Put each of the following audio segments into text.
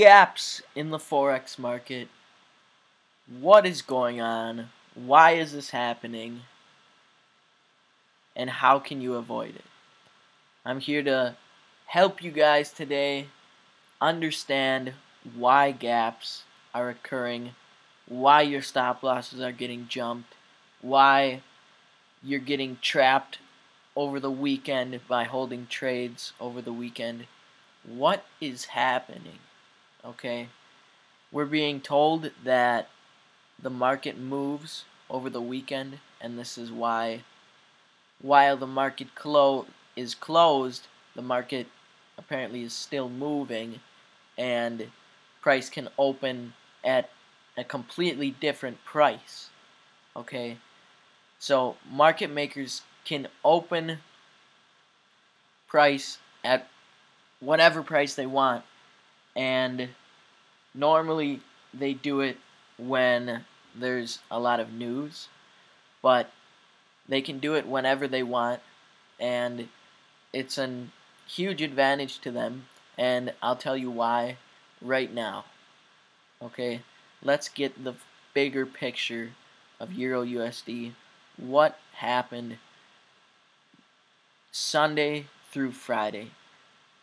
gaps in the forex market. What is going on? Why is this happening? And how can you avoid it? I'm here to help you guys today understand why gaps are occurring, why your stop losses are getting jumped, why you're getting trapped over the weekend by holding trades over the weekend. What is happening? Okay? We're being told that the market moves over the weekend, and this is why, while the market clo- is closed, the market apparently is still moving, and price can open at a completely different price. Okay? So, market makers can open price at whatever price they want, and normally they do it when there's a lot of news, but they can do it whenever they want, and it's a huge advantage to them, and I'll tell you why right now. Okay, let's get the bigger picture of Euro USD. What happened Sunday through Friday?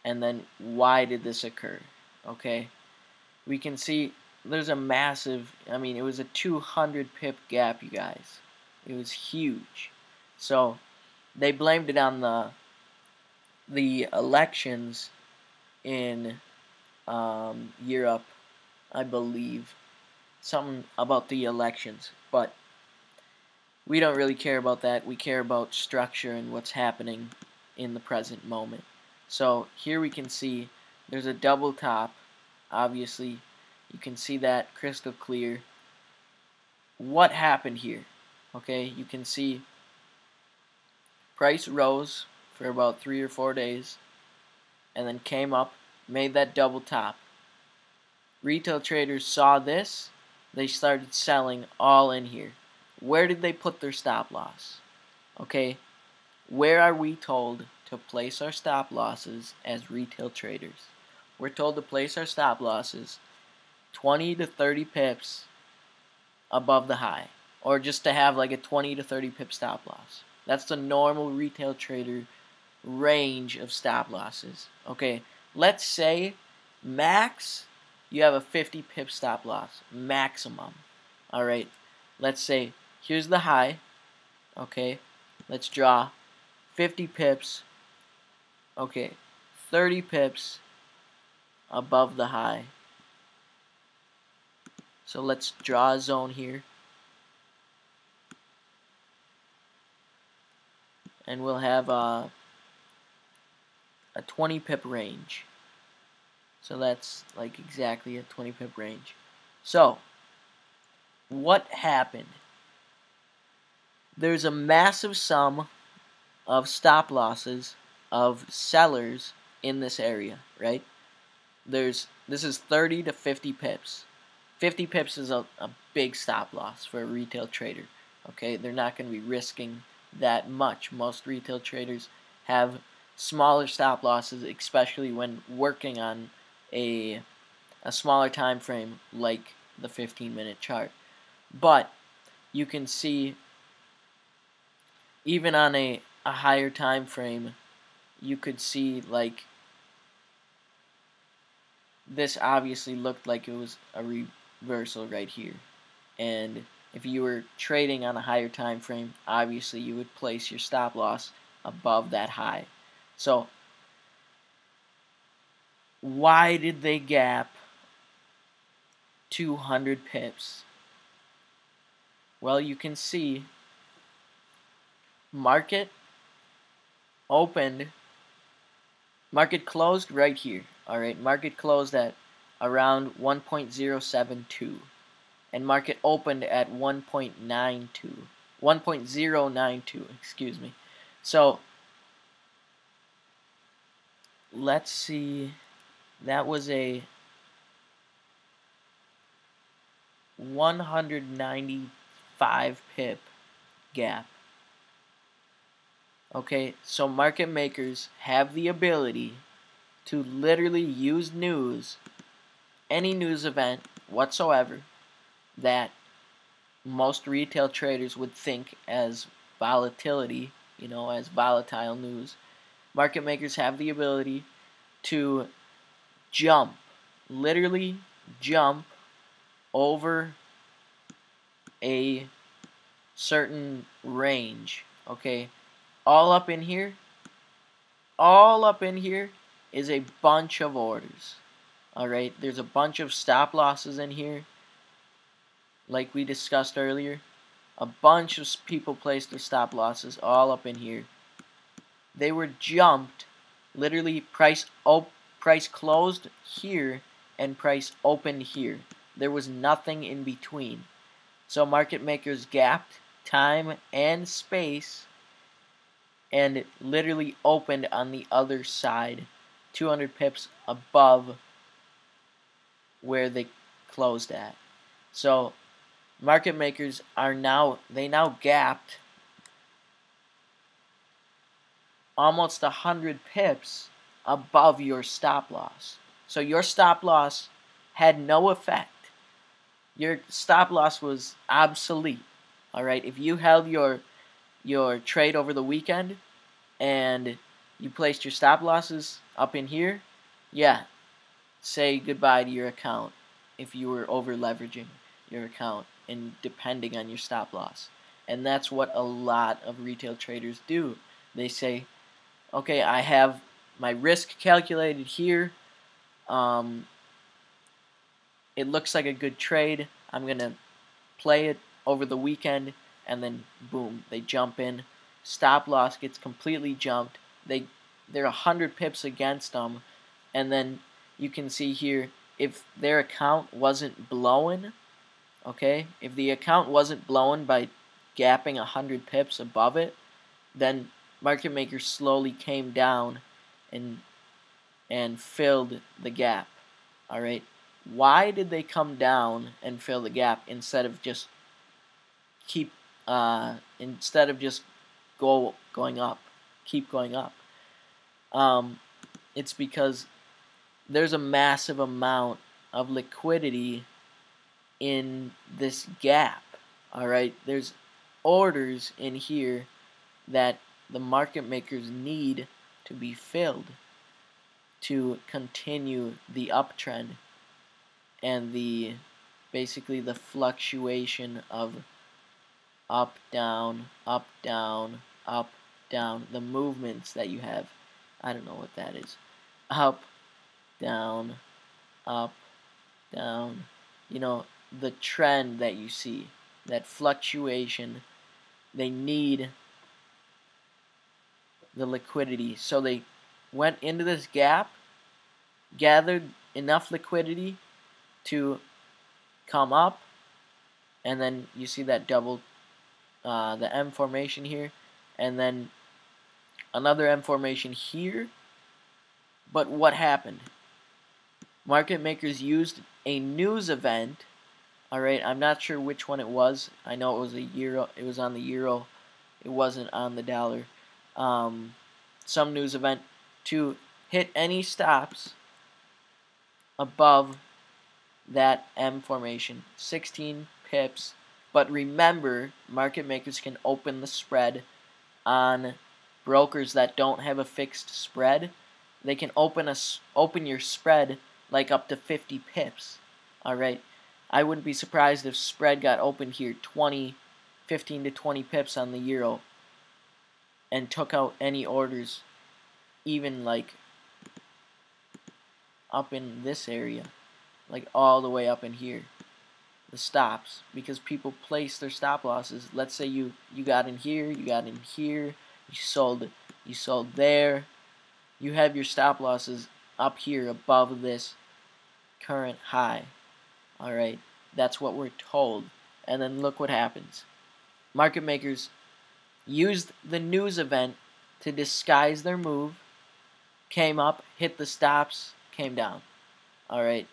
And then why did this occur? Okay, we can see there's a massive, I mean, it was a 200 pip gap, you guys. It was huge. So they blamed it on the the elections in um, Europe, I believe. Something about the elections, but we don't really care about that. We care about structure and what's happening in the present moment. So here we can see there's a double top. Obviously, you can see that crystal clear. What happened here? Okay, you can see price rose for about three or four days and then came up, made that double top. Retail traders saw this, they started selling all in here. Where did they put their stop loss? Okay, where are we told to place our stop losses as retail traders? We're told to place our stop losses 20 to 30 pips above the high, or just to have like a 20 to 30 pip stop loss. That's the normal retail trader range of stop losses. Okay, let's say max you have a 50 pip stop loss maximum. All right, let's say here's the high. Okay, let's draw 50 pips. Okay, 30 pips above the high. So let's draw a zone here. And we'll have a, a 20 pip range. So that's like exactly a 20 pip range. So, what happened? There's a massive sum of stop losses of sellers in this area, right? There's this is 30 to 50 pips. 50 pips is a, a big stop loss for a retail trader. Okay, they're not going to be risking that much. Most retail traders have smaller stop losses, especially when working on a a smaller time frame like the 15 minute chart. But you can see even on a, a higher time frame you could see like this obviously looked like it was a reversal right here. And if you were trading on a higher time frame, obviously you would place your stop loss above that high. So why did they gap 200 pips? Well, you can see market opened market closed right here all right, market closed at around 1.072 and market opened at 1.92 1.092 excuse me. So let's see that was a 195 pip gap. Okay so market makers have the ability to literally use news any news event whatsoever that most retail traders would think as volatility, you know, as volatile news, market makers have the ability to jump, literally jump over a certain range, okay? All up in here, all up in here is a bunch of orders. Alright, there's a bunch of stop losses in here, like we discussed earlier. A bunch of people placed their stop losses all up in here. They were jumped, literally price op price closed here and price opened here. There was nothing in between. So market makers gapped time and space and literally opened on the other side 200 pips above where they closed at. So market makers are now they now gapped almost 100 pips above your stop loss. So your stop loss had no effect. Your stop loss was obsolete. All right, if you held your your trade over the weekend and you placed your stop losses up in here, yeah, say goodbye to your account if you were over leveraging your account and depending on your stop loss. And that's what a lot of retail traders do. They say, okay, I have my risk calculated here. Um, it looks like a good trade. I'm going to play it over the weekend and then boom, they jump in. Stop loss gets completely jumped. They they're 100 pips against them and then you can see here if their account wasn't blowing, okay? If the account wasn't blowing by gapping 100 pips above it, then market maker slowly came down and and filled the gap. All right. Why did they come down and fill the gap instead of just keep uh, instead of just go going up, keep going up? Um, it's because there's a massive amount of liquidity in this gap. All right, there's orders in here that the market makers need to be filled to continue the uptrend and the basically the fluctuation of up down up down up down the movements that you have I don't know what that is. Up down up down. You know the trend that you see that fluctuation. They need the liquidity. So they went into this gap, gathered enough liquidity to come up, and then you see that double, uh, the M formation here, and then another M formation here. But what happened? Market makers used a news event. All right, I'm not sure which one it was. I know it was a euro. It was on the euro. It wasn't on the dollar um, some news event to hit any stops above that M formation. 16 pips. But remember, market makers can open the spread on brokers that don't have a fixed spread. They can open a open your spread like up to 50 pips. All right. I wouldn't be surprised if spread got opened here 20 15 to 20 pips on the euro and took out any orders even like up in this area like all the way up in here the stops because people place their stop losses let's say you you got in here you got in here you sold you sold there you have your stop losses up here above this current high alright that's what we're told and then look what happens market makers used the news event to disguise their move, came up, hit the stops, came down. All right.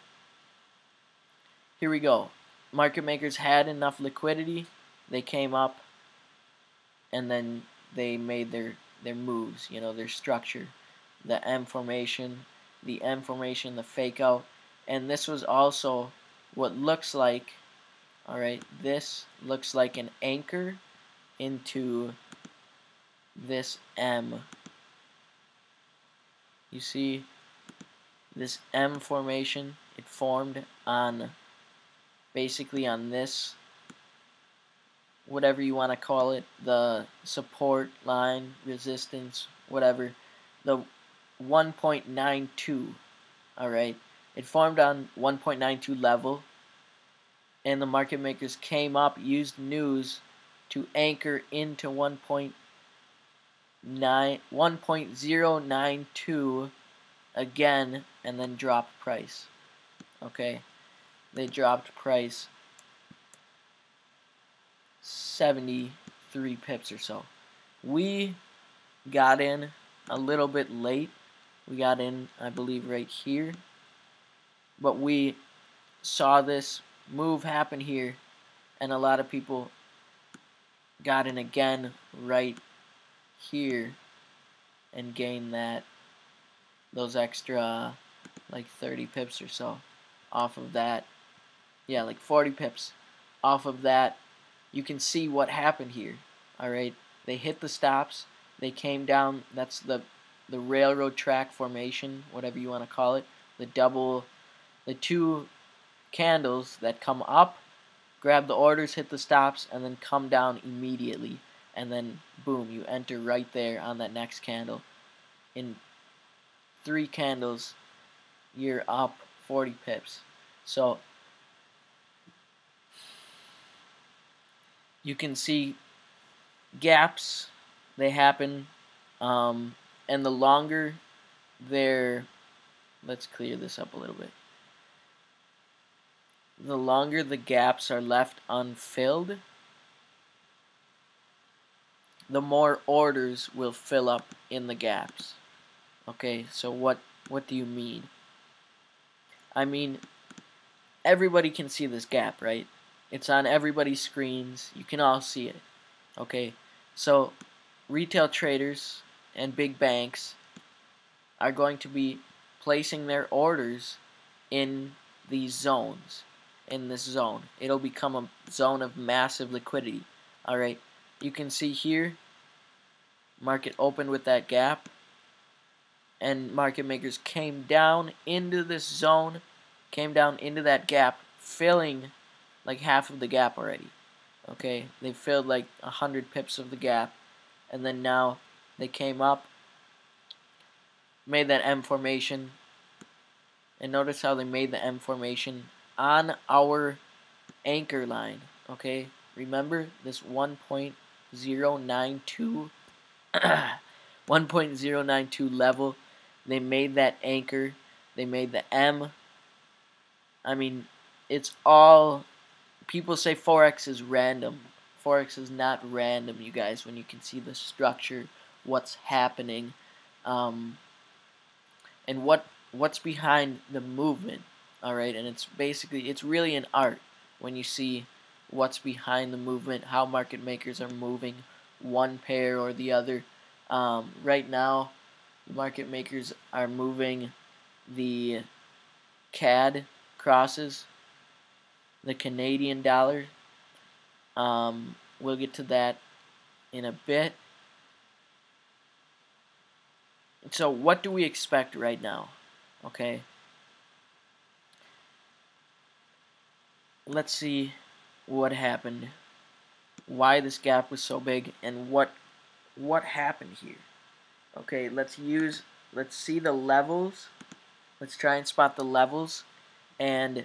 Here we go. Market makers had enough liquidity. They came up and then they made their their moves, you know, their structure. The M formation, the M formation, the fake out. and this was also what looks like alright this looks like an anchor into this M you see this M formation it formed on basically on this whatever you want to call it the support line resistance whatever the 1.92 alright? It formed on 1.92 level and the market makers came up used news to anchor into 1.9 1.092 again and then drop price okay? They dropped price 73 pips or so. We got in a little bit late. We got in I believe right here. But we saw this move happen here and a lot of people got in again right here and gained that those extra like 30 pips or so off of that. Yeah like 40 pips off of that you can see what happened here alright they hit the stops. They came down. That's the the railroad track formation whatever you want to call it. The double the two candles that come up grab the orders hit the stops and then come down immediately. And then boom you enter right there on that next candle. In three candles you're up 40 pips. So you can see gaps. They happen um, and the longer they're let's clear this up a little bit. The longer the gaps are left unfilled the more orders will fill up in the gaps. Okay so what what do you mean? I mean everybody can see this gap right it's on everybody's screens. You can all see it. Okay, so retail traders and big banks are going to be placing their orders in these zones. In this zone, it'll become a zone of massive liquidity. All right, you can see here, market opened with that gap, and market makers came down into this zone, came down into that gap, filling like half of the gap already. Okay, they filled like a hundred pips of the gap, and then now they came up, made that M formation, and notice how they made the M formation on our anchor line. Okay, remember this 1.092 1.092 level. They made that anchor. They made the M. I mean, it's all people say Forex is random. Forex is not random, you guys, when you can see the structure, what's happening, um, and what what's behind the movement. Alright, and it's basically, it's really an art when you see what's behind the movement, how market makers are moving one pair or the other. Um, right now, market makers are moving the CAD crosses the Canadian dollar. Um, we'll get to that in a bit. So what do we expect right now? Okay. Let's see what happened. Why this gap was so big and what what happened here. Okay, let's use let's see the levels. Let's try and spot the levels and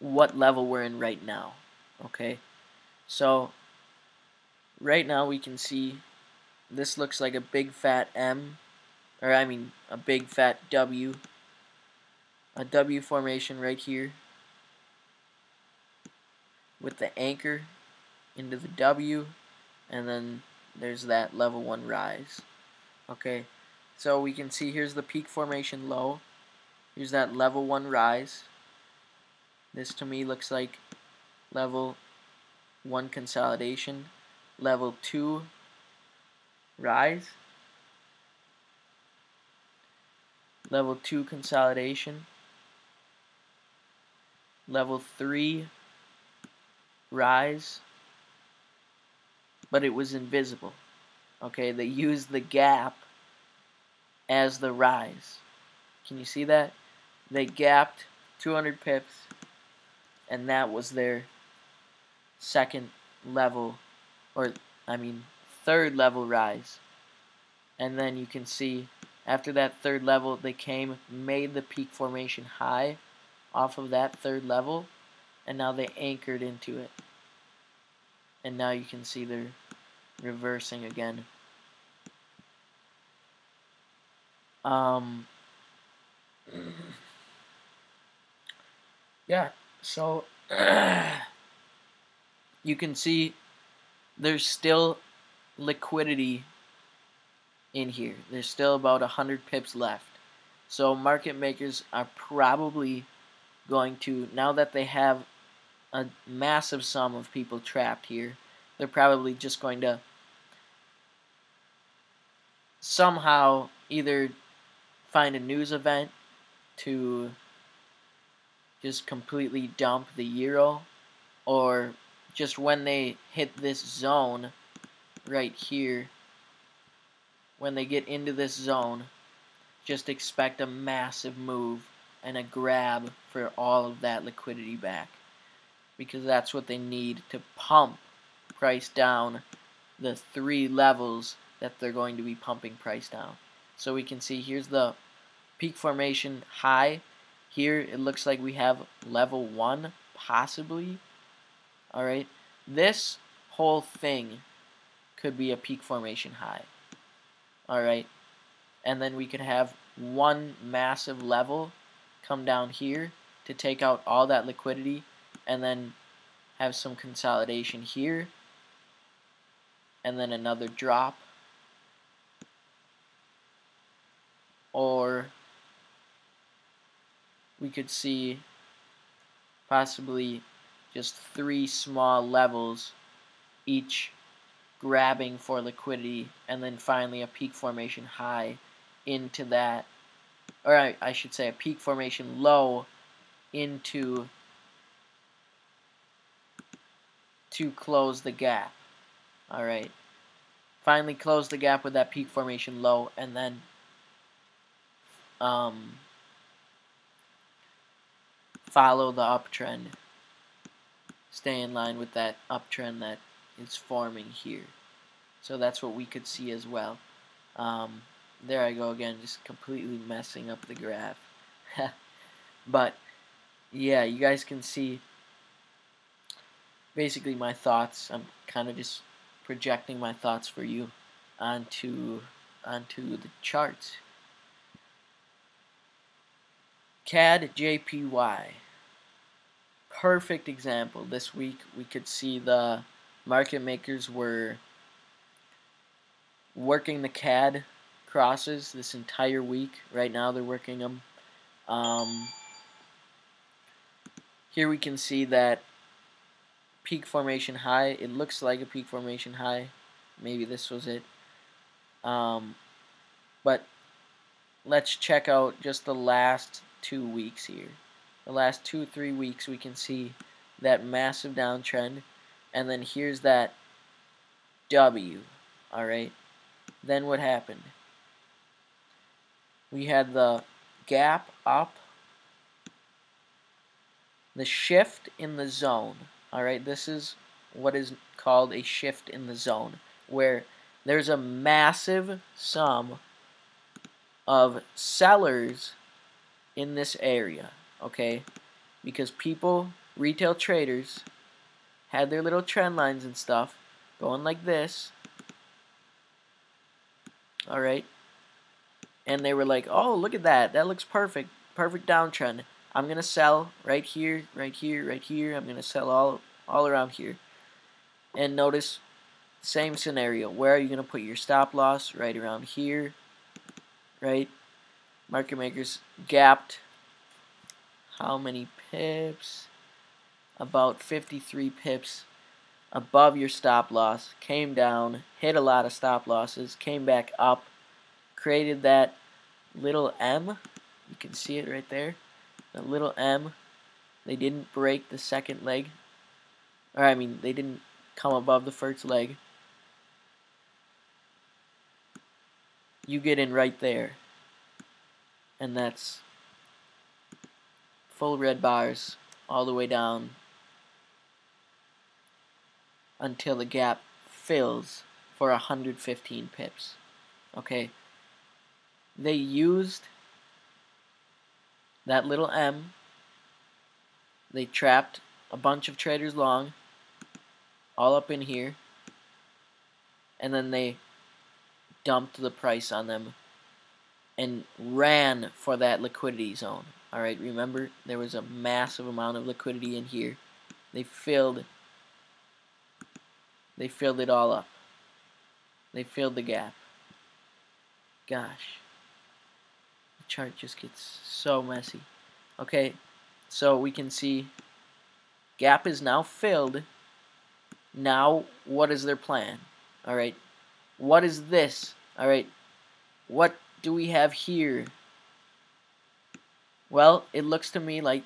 what level we're in right now. Okay, so right now we can see this looks like a big fat M, or I mean a big fat W, a W formation right here with the anchor into the W, and then there's that level 1 rise. Okay, so we can see here's the peak formation low, here's that level 1 rise, this to me looks like level 1 consolidation, level 2 rise, level 2 consolidation, level 3 rise, but it was invisible. Okay, they used the gap as the rise. Can you see that? They gapped 200 pips, and that was their second level, or I mean, third level rise. And then you can see after that third level, they came, made the peak formation high off of that third level, and now they anchored into it. And now you can see they're reversing again. Um, yeah, so you can see there's still liquidity in here. There's still about 100 pips left. So market makers are probably going to, now that they have a massive sum of people trapped here, they're probably just going to somehow either find a news event to just completely dump the euro or just when they hit this zone right here when they get into this zone just expect a massive move and a grab for all of that liquidity back because that's what they need to pump price down the three levels that they're going to be pumping price down. So we can see here's the peak formation high. Here it looks like we have level 1 possibly. Alright, this whole thing could be a peak formation high. Alright, and then we could have one massive level come down here to take out all that liquidity and then have some consolidation here and then another drop or we could see possibly just three small levels each grabbing for liquidity and then finally a peak formation high into that or I, I should say a peak formation low into to close the gap. Alright finally close the gap with that peak formation low and then um, follow the uptrend. Stay in line with that uptrend that is forming here. So that's what we could see as well. Um, there I go again, just completely messing up the graph. but, yeah, you guys can see basically my thoughts. I'm kind of just projecting my thoughts for you onto onto the charts. CAD JPY. Perfect example. This week we could see the market makers were working the CAD crosses this entire week. Right now they're working them. Um, here we can see that peak formation high. It looks like a peak formation high. Maybe this was it. Um, but let's check out just the last two weeks here. The last two, three weeks, we can see that massive downtrend. And then here's that W. Alright? Then what happened? We had the gap up. The shift in the zone. Alright, this is what is called a shift in the zone. Where there's a massive sum of sellers in this area, okay? Because people, retail traders, had their little trend lines and stuff going like this. Alright? And they were like, oh, look at that. That looks perfect. Perfect downtrend. I'm going to sell right here, right here, right here. I'm going to sell all, all around here. And notice, same scenario. Where are you going to put your stop loss? Right around here. Right? Market makers gapped how many pips? About 53 pips above your stop loss, came down, hit a lot of stop losses, came back up, created that little M. You can see it right there. The little M They didn't break the second leg. Or, I mean, they didn't come above the first leg. You get in right there. And that's full red bars all the way down until the gap fills for 115 pips. Okay. They used that little M. They trapped a bunch of traders long all up in here. And then they dumped the price on them and ran for that liquidity zone. Alright, remember there was a massive amount of liquidity in here. They filled they filled it all up. They filled the gap. Gosh. The chart just gets so messy. Okay, so we can see gap is now filled. Now, what is their plan? Alright, what is this? Alright, what do we have here? Well, it looks to me like,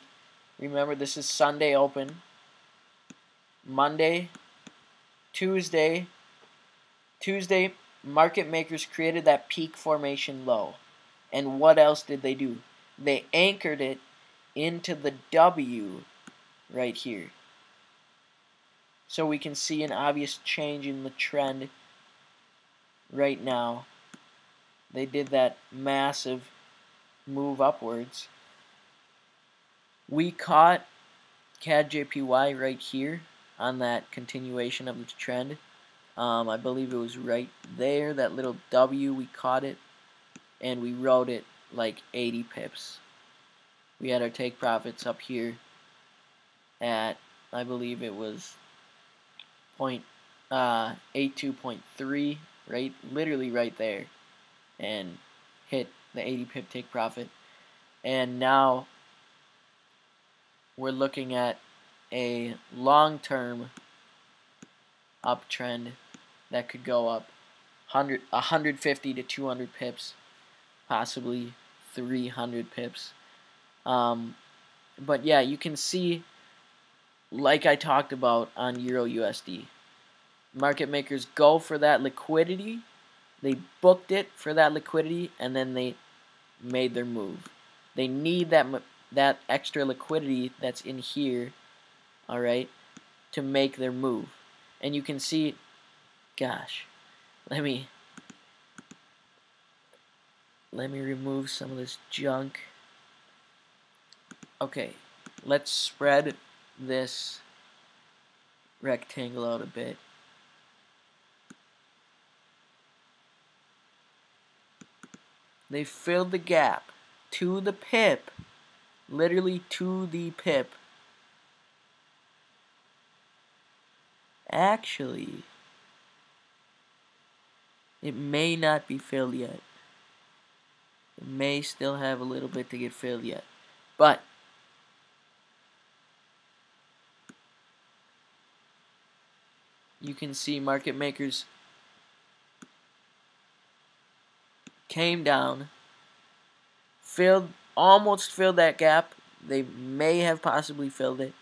remember this is Sunday open. Monday, Tuesday, Tuesday, market makers created that peak formation low. And what else did they do? They anchored it into the W right here. So we can see an obvious change in the trend right now. They did that massive move upwards. We caught CAD JPY right here on that continuation of the trend. Um, I believe it was right there, that little W, we caught it, and we rode it like 80 pips. We had our take profits up here at, I believe it was point, uh, 82.3, right, literally right there, and hit the 80 pip take profit. And now we're looking at a long-term uptrend that could go up 100, 150 to 200 pips, possibly 300 pips. Um, but yeah, you can see, like I talked about on Euro USD, market makers go for that liquidity. They booked it for that liquidity, and then they made their move. They need that that extra liquidity that's in here alright, to make their move. And you can see, gosh, let me, let me remove some of this junk. Okay, let's spread this rectangle out a bit. They filled the gap to the pip, literally to the pip Actually, it may not be filled yet. It may still have a little bit to get filled yet. But, you can see market makers came down, filled, almost filled that gap. They may have possibly filled it.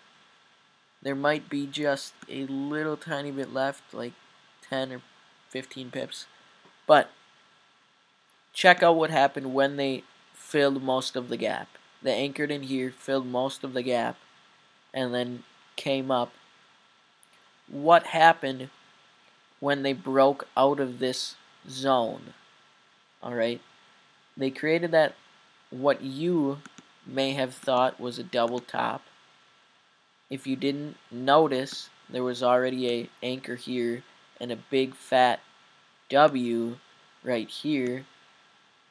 There might be just a little tiny bit left, like 10 or 15 pips. But check out what happened when they filled most of the gap. They anchored in here, filled most of the gap, and then came up. What happened when they broke out of this zone? Alright? They created that, what you may have thought was a double top if you didn't notice, there was already a anchor here and a big fat W right here.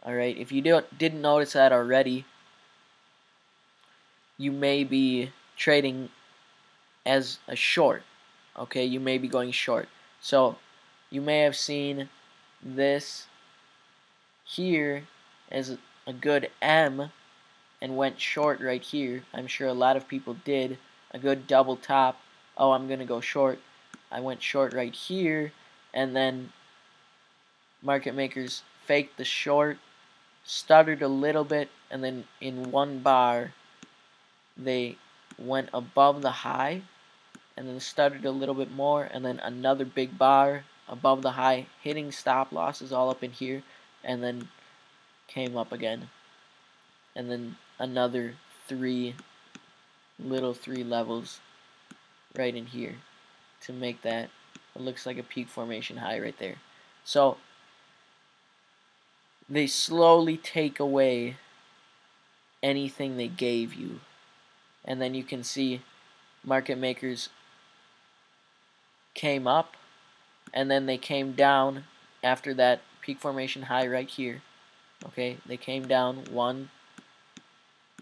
Alright, if you don't, didn't notice that already, you may be trading as a short. Okay, you may be going short. So, you may have seen this here as a good M and went short right here. I'm sure a lot of people did a good double top. Oh, I'm going to go short. I went short right here, and then market makers faked the short, stuttered a little bit, and then in one bar, they went above the high and then stuttered a little bit more and then another big bar above the high hitting stop losses all up in here and then came up again. And then another three little three levels right in here to make that it looks like a peak formation high right there. So they slowly take away anything they gave you. And then you can see market makers came up and then they came down after that peak formation high right here. Okay they came down one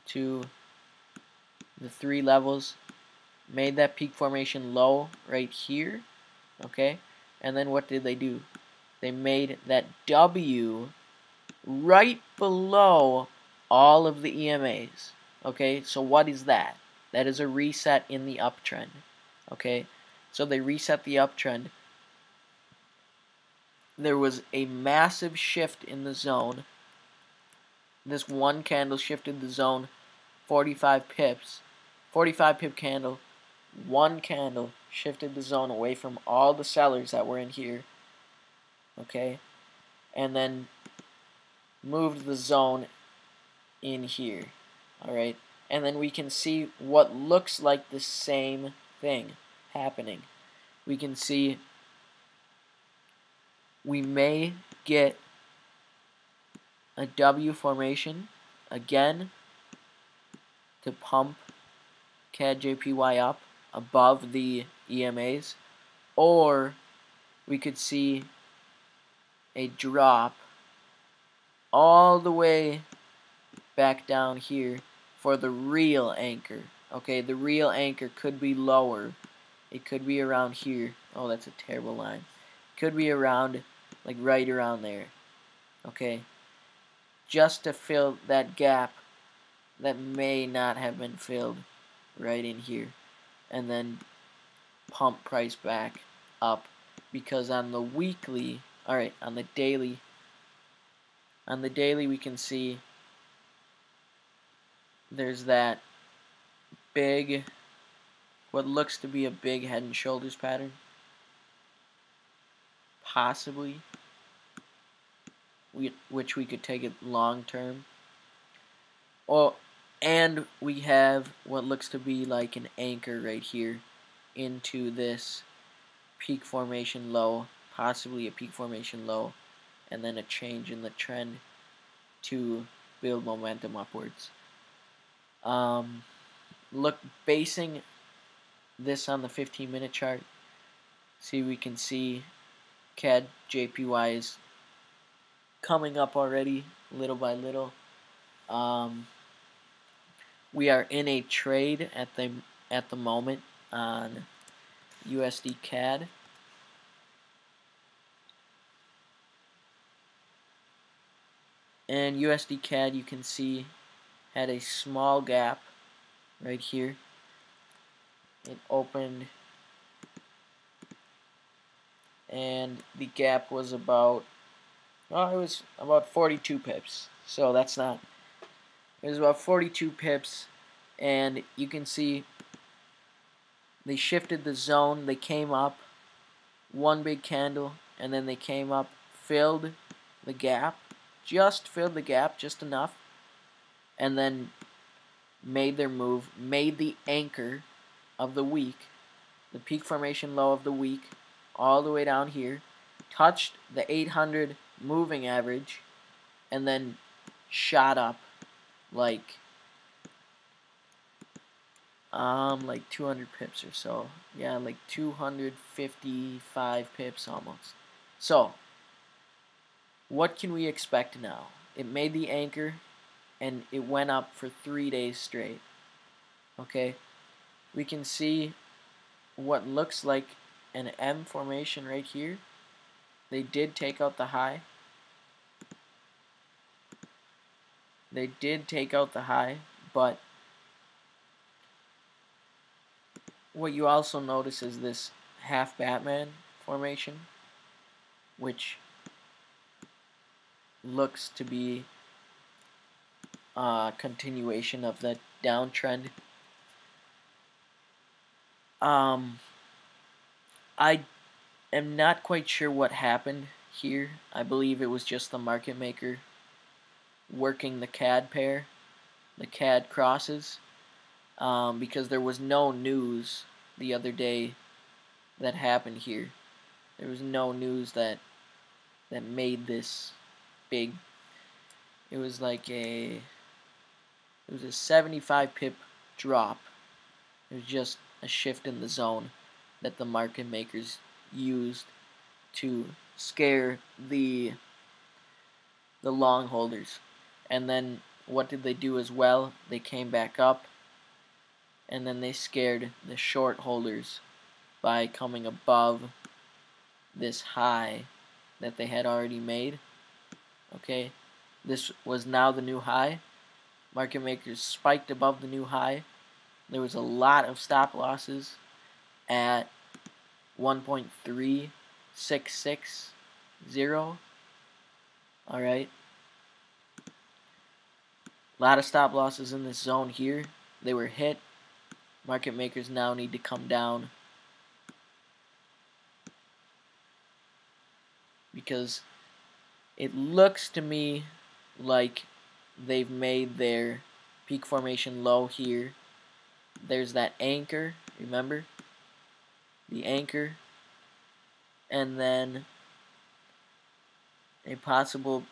two the three levels made that peak formation low right here okay? And then what did they do? They made that W right below all of the EMAs okay? So what is that? That is a reset in the uptrend okay? So they reset the uptrend there was a massive shift in the zone. This one candle shifted the zone 45 pips. 45 pip candle. One candle shifted the zone away from all the sellers that were in here. Okay? And then moved the zone in here. Alright? And then we can see what looks like the same thing happening. We can see we may get a W formation again to pump CAD JPY up above the EMAs or we could see a drop all the way back down here for the real anchor. Okay the real anchor could be lower. It could be around here. Oh that's a terrible line. Could be around like right around there okay? Just to fill that gap that may not have been filled right in here and then pump price back up because on the weekly alright on the daily on the daily we can see there's that big what looks to be a big head and shoulders pattern. Possibly which we could take it long term. Or and we have what looks to be like an anchor right here into this peak formation low, possibly a peak formation low, and then a change in the trend to build momentum upwards. Um, look, basing this on the 15 minute chart, see we can see CAD JPY is coming up already, little by little. Um, we are in a trade at the at the moment on USD CAD. And USD CAD, you can see, had a small gap right here. It opened, and the gap was about Oh, it was about 42 pips. So that's not. It was about 42 pips. And you can see they shifted the zone. They came up. One big candle. And then they came up. Filled the gap. Just filled the gap. Just enough. And then made their move. Made the anchor of the week. The peak formation low of the week. All the way down here. Touched the 800 moving average and then shot up like um like 200 pips or so. Yeah like 255 pips almost. So what can we expect now? It made the anchor and it went up for three days straight. Okay? We can see what looks like an M formation right here they did take out the high. They did take out the high, but what you also notice is this half Batman formation, which looks to be a continuation of the downtrend. Um, I am not quite sure what happened here. I believe it was just the market maker working the CAD pair, the CAD crosses, um, because there was no news the other day that happened here. There was no news that that made this big. It was like a it was a 75 pip drop. It was just a shift in the zone that the market makers used to scare the the long holders. And then what did they do as well? They came back up and then they scared the short holders by coming above this high that they had already made. Okay, this was now the new high. Market makers spiked above the new high. There was a lot of stop losses at 1.3660. Alright. A lot of stop losses in this zone here. They were hit. Market makers now need to come down because it looks to me like they've made their peak formation low here. There's that anchor, remember? The anchor. And then a possible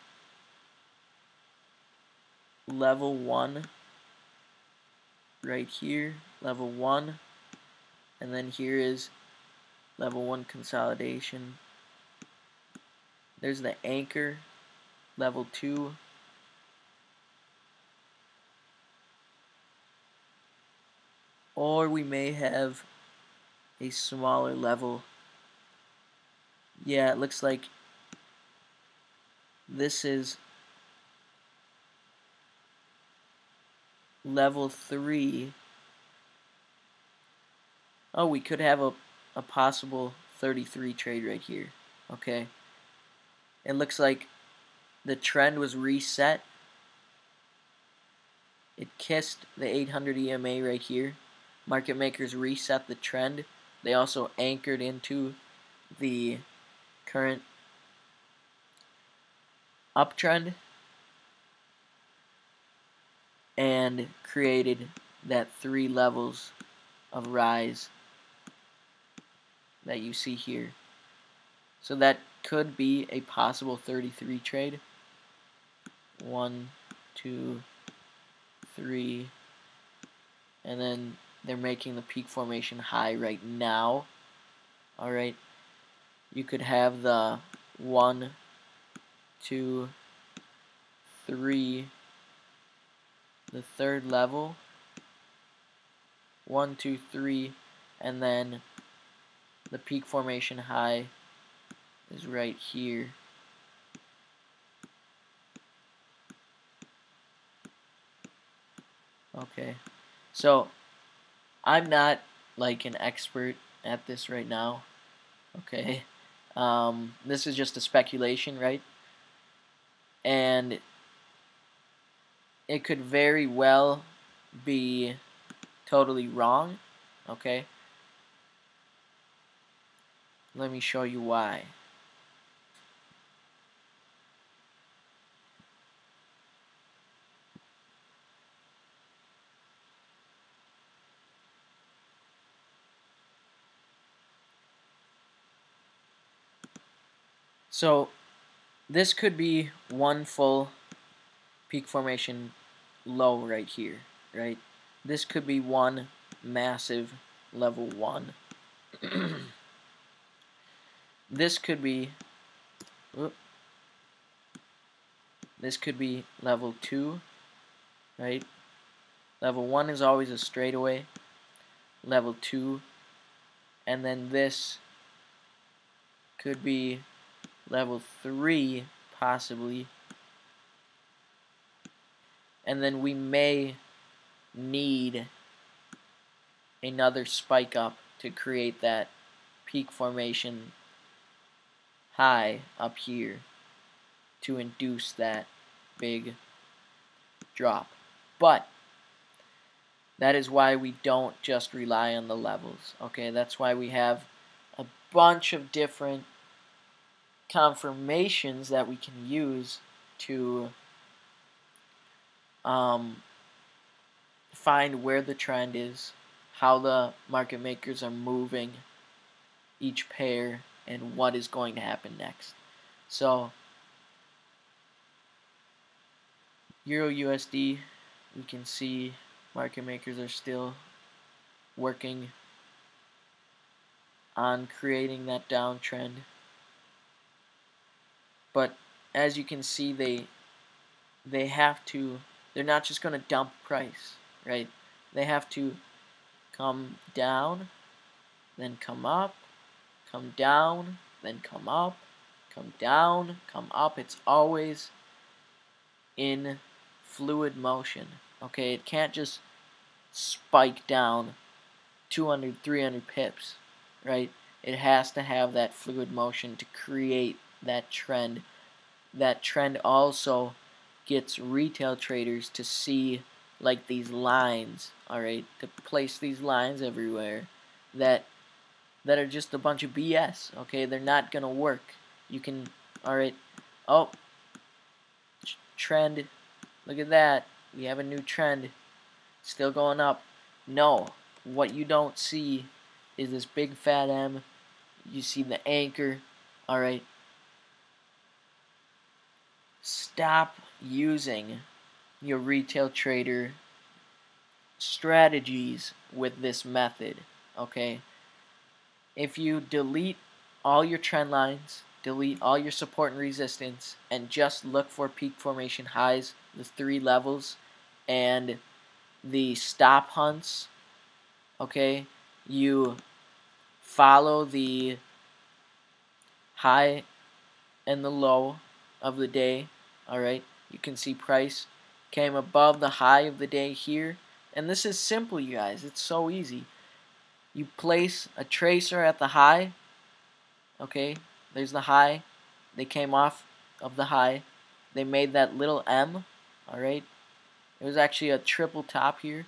level 1 right here, level 1. And then here is level 1 consolidation there's the anchor, level 2. Or we may have a smaller level. Yeah, it looks like this is level 3. Oh, we could have a, a possible 33 trade right here. Okay. It looks like the trend was reset. It kissed the 800 EMA right here. Market makers reset the trend. They also anchored into the current uptrend and created that three levels of rise that you see here. So that could be a possible 33 trade. One, two, three, and then they're making the peak formation high right now. Alright, you could have the one, two, three, the third level, one, two, three, and then the peak formation high is right here. Okay, so I'm not like an expert at this right now. Okay, um, this is just a speculation, right? And it could very well be totally wrong. Okay, let me show you why. So this could be one full peak formation low right here, right? This could be one massive level 1. this could be whoop, this could be level 2, right? Level 1 is always a straightaway. Level 2 and then this could be level 3 possibly and then we may need another spike up to create that peak formation high up here to induce that big drop but That is why we don't just rely on the levels. Okay, that's why we have a bunch of different confirmations that we can use to um, find where the trend is, how the market makers are moving each pair, and what is going to happen next. So, Euro USD, we can see market makers are still working on creating that downtrend. But as you can see, they they have to. They're not just going to dump price, right? They have to come down, then come up, come down, then come up, come down, come up. It's always in fluid motion. Okay, it can't just spike down 200, 300 pips, right? It has to have that fluid motion to create that trend. That trend also gets retail traders to see like these lines, all right, to place these lines everywhere that that are just a bunch of BS, okay? They're not going to work. You can all right. Oh, trend. Look at that. We have a new trend. Still going up. No. What you don't see is this big fat M. You see the anchor. Alright. Stop using your retail trader strategies with this method. Okay. If you delete all your trend lines, delete all your support and resistance, and just look for peak formation highs, the three levels, and the stop hunts, okay, you follow the high and the low of the day, alright, you can see price came above the high of the day here, and this is simple, you guys, it's so easy. You place a tracer at the high, okay, there's the high, they came off of the high, they made that little M, alright, it was actually a triple top here.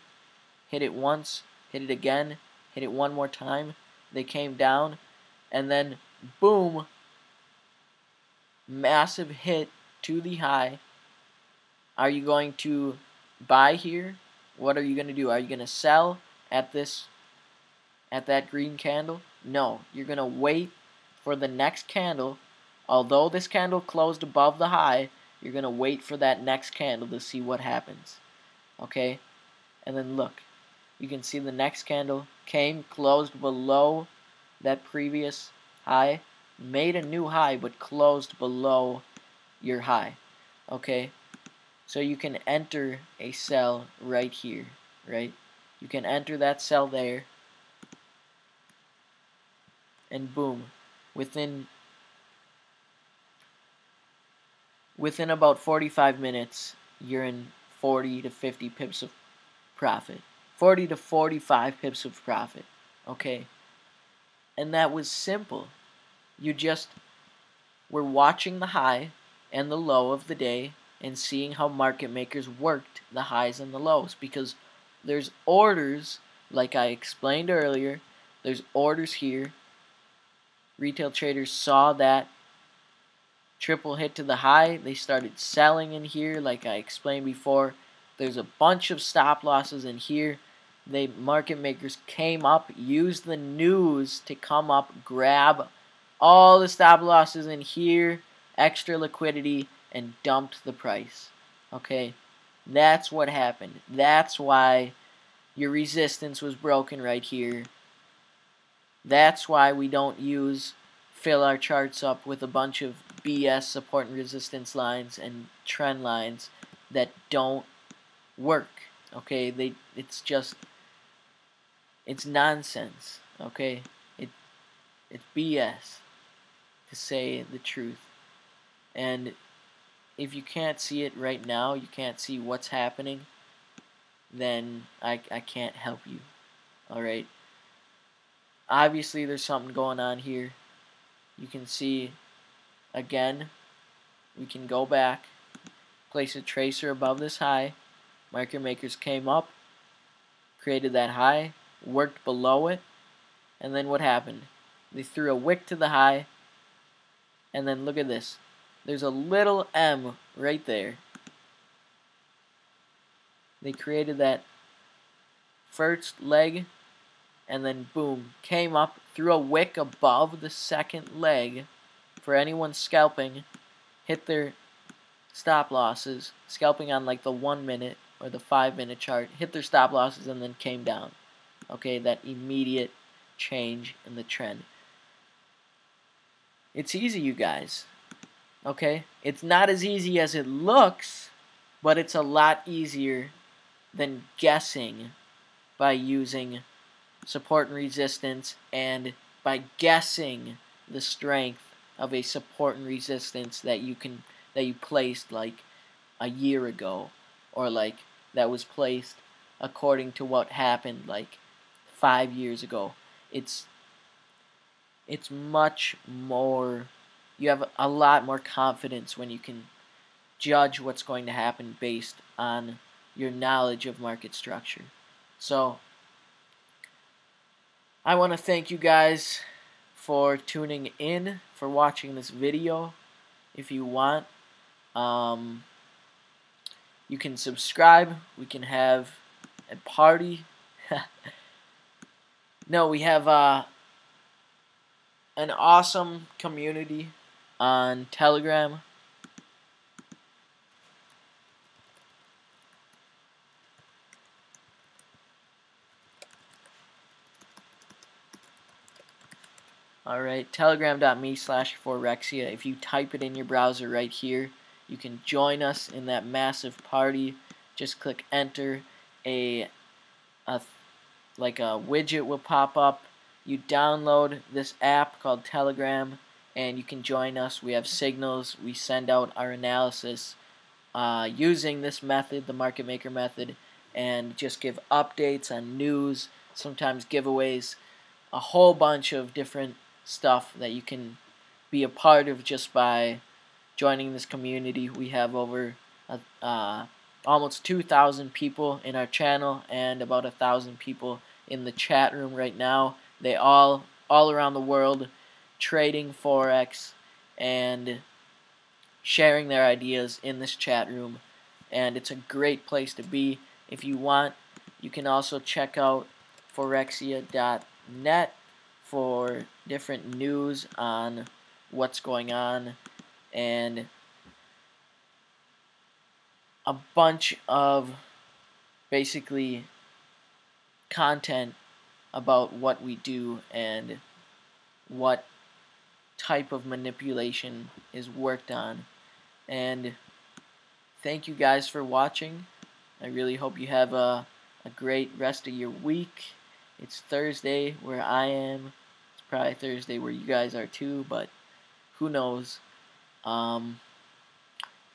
Hit it once, hit it again, hit it one more time. They came down, and then boom, massive hit to the high. Are you going to buy here? What are you going to do? Are you going to sell at this at that green candle? No, you're going to wait for the next candle. Although this candle closed above the high, you're going to wait for that next candle to see what happens. Okay? And then look. You can see the next candle came, closed below that previous high. Made a new high, but closed below your high. Okay? So you can enter a sell right here. Right? You can enter that sell there. And boom. Within within about 45 minutes, you're in 40 to 50 pips of profit. 40 to 45 pips of profit. Okay? And that was simple. You just were watching the high and the low of the day and seeing how market makers worked the highs and the lows because there's orders like I explained earlier there's orders here retail traders saw that triple hit to the high. They started selling in here like I explained before. There's a bunch of stop losses in here. They market makers came up, used the news to come up, grab all the stop losses in here, extra liquidity, and dumped the price. Okay? That's what happened. That's why your resistance was broken right here. That's why we don't use fill our charts up with a bunch of BS support and resistance lines and trend lines that don't work. Okay, they it's just it's nonsense. Okay, it it's BS to say the truth. And if you can't see it right now, you can't see what's happening, then I I can't help you. All right. Obviously, there's something going on here you can see again we can go back place a tracer above this high market makers came up created that high, worked below it, and then what happened? They threw a wick to the high, and then look at this. There's a little M right there. They created that first leg, and then boom, came up, threw a wick above the second leg for anyone scalping, hit their stop losses, scalping on like the one minute or the five minute chart, hit their stop losses and then came down. Okay, that immediate change in the trend. It's easy, you guys. Okay? It's not as easy as it looks, but it's a lot easier than guessing by using support and resistance and by guessing the strength of a support and resistance that you can that you placed like a year ago or like that was placed according to what happened like 5 years ago it's it's much more you have a lot more confidence when you can judge what's going to happen based on your knowledge of market structure. So, I want to thank you guys for tuning in, for watching this video. If you want, um, you can subscribe. We can have a party. no, we have uh, an awesome community on Telegram. Alright, telegram.me slash Forexia. If you type it in your browser right here, you can join us in that massive party. Just click enter. A, a like a widget will pop up. You download this app called Telegram and you can join us. We have signals. We send out our analysis uh, using this method, the market maker method, and just give updates on news, sometimes giveaways, a whole bunch of different stuff that you can be a part of just by joining this community. We have over uh, almost 2,000 people in our channel and about a thousand people in the chat room right now. They all all around the world trading Forex and sharing their ideas in this chat room. And it's a great place to be. If you want, you can also check out forexia.net for different news on what's going on and a bunch of basically content about what we do and what type of manipulation is worked on. And thank you guys for watching. I really hope you have a, a great rest of your week. It's Thursday where I am. It's probably Thursday where you guys are too, but who knows. Um,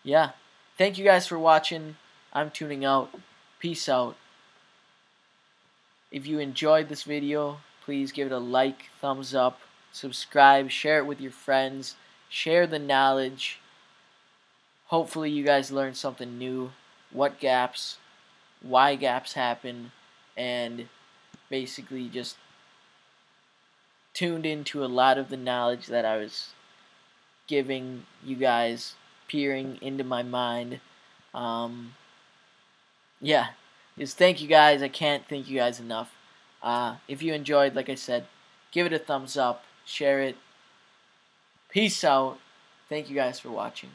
yeah. Thank you guys for watching. I'm tuning out. Peace out. If you enjoyed this video, please give it a like, thumbs up subscribe, share it with your friends, share the knowledge. Hopefully, you guys learned something new. What gaps, why gaps happen, and basically just tuned into a lot of the knowledge that I was giving you guys, peering into my mind. Um, yeah, just thank you guys. I can't thank you guys enough. Uh, if you enjoyed, like I said, give it a thumbs up share it. Peace out. Thank you guys for watching.